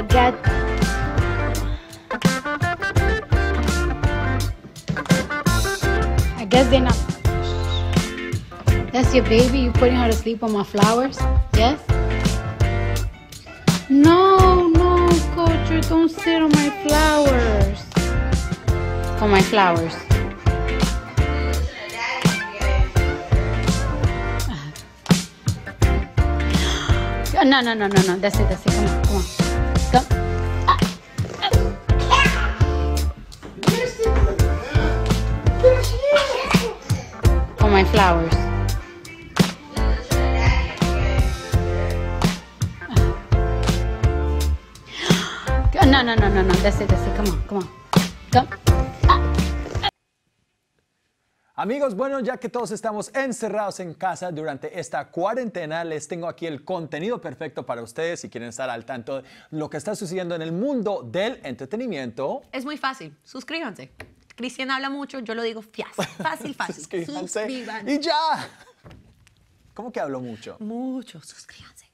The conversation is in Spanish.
I got. I guess they're not. That's your baby. You putting her to sleep on my flowers? Yes. No, no, coach, don't sit on my flowers. On my flowers. No, no, no, no, no. That's it, that's it. Come on, come on. My flowers. No, no, no, no, no. That's it, that's it. Come on, come on. Come. Amigos, bueno, ya que todos estamos encerrados en casa durante esta cuarentena, les tengo aquí el contenido perfecto para ustedes si quieren estar al tanto de lo que está sucediendo en el mundo del entretenimiento. Es muy fácil, suscríbanse. Cristian habla mucho, yo lo digo fácil, fácil, fácil. Suscríbanse Suscríbanse. y ya. ¿Cómo que hablo mucho? Mucho, suscríbanse.